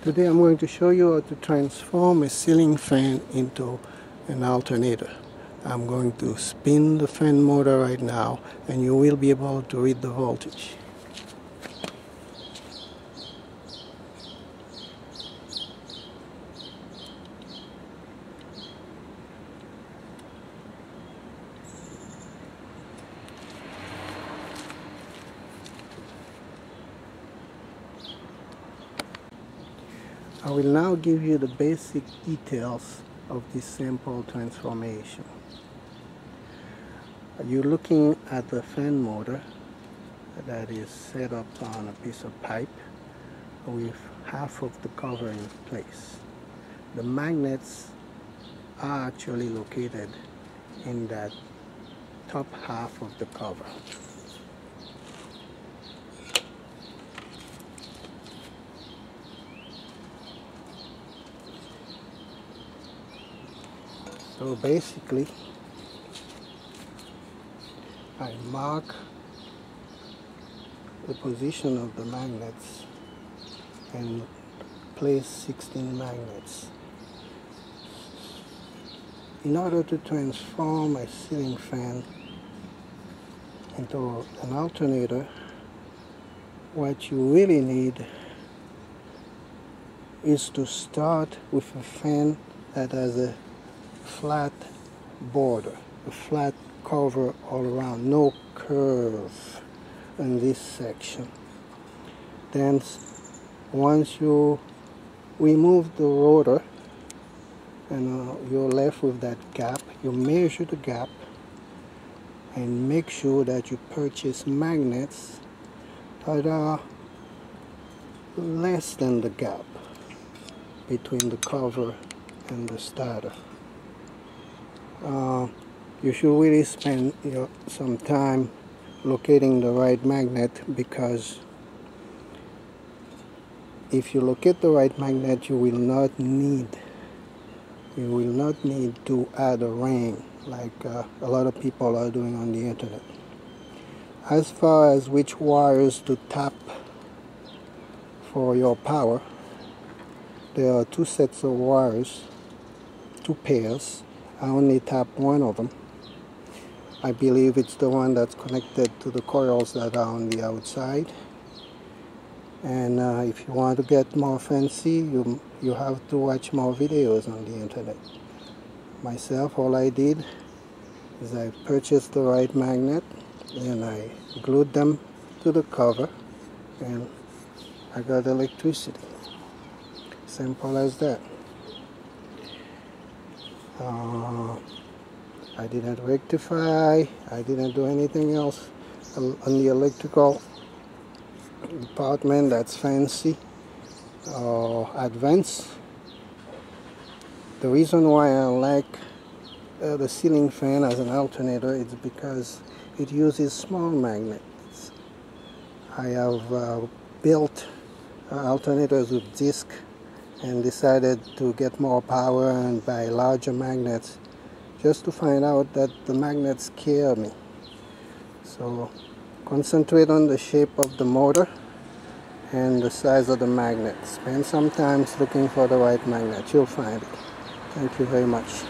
Today I'm going to show you how to transform a ceiling fan into an alternator. I'm going to spin the fan motor right now and you will be able to read the voltage. I will now give you the basic details of this simple transformation. You're looking at the fan motor that is set up on a piece of pipe with half of the cover in place. The magnets are actually located in that top half of the cover. So basically, I mark the position of the magnets and place 16 magnets. In order to transform a ceiling fan into an alternator, what you really need is to start with a fan that has a flat border, a flat cover all around, no curve in this section. Then once you remove the rotor and uh, you're left with that gap, you measure the gap and make sure that you purchase magnets that are less than the gap between the cover and the stator uh, you should really spend you know, some time locating the right magnet because if you locate the right magnet you will not need you will not need to add a ring like uh, a lot of people are doing on the internet. As far as which wires to tap for your power there are two sets of wires two pairs I only tap one of them. I believe it's the one that's connected to the coils that are on the outside. And uh, if you want to get more fancy, you, you have to watch more videos on the internet. Myself, all I did is I purchased the right magnet and I glued them to the cover and I got electricity. Simple as that. Uh, I didn't rectify, I didn't do anything else on the electrical department that's fancy or advanced. The reason why I like uh, the ceiling fan as an alternator is because it uses small magnets. I have uh, built uh, alternators with disc and decided to get more power and buy larger magnets just to find out that the magnets scare me. So concentrate on the shape of the motor and the size of the magnet. Spend some time looking for the right magnet. You'll find it. Thank you very much.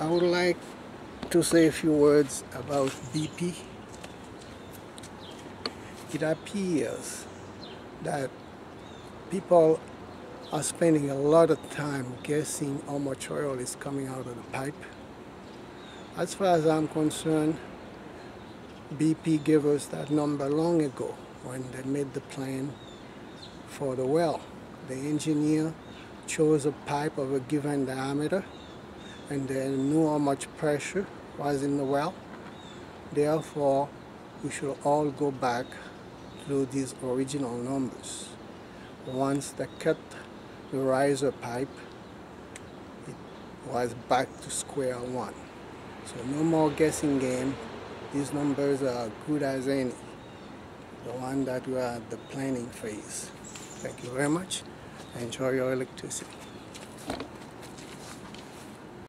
I would like to say a few words about BP. It appears that people are spending a lot of time guessing how much oil is coming out of the pipe. As far as I'm concerned, BP gave us that number long ago when they made the plan for the well. The engineer chose a pipe of a given diameter and they knew how much pressure was in the well. Therefore, we should all go back to these original numbers. Once they cut the riser pipe, it was back to square one. So no more guessing game. These numbers are good as any. The one that we are at the planning phase. Thank you very much. Enjoy your electricity.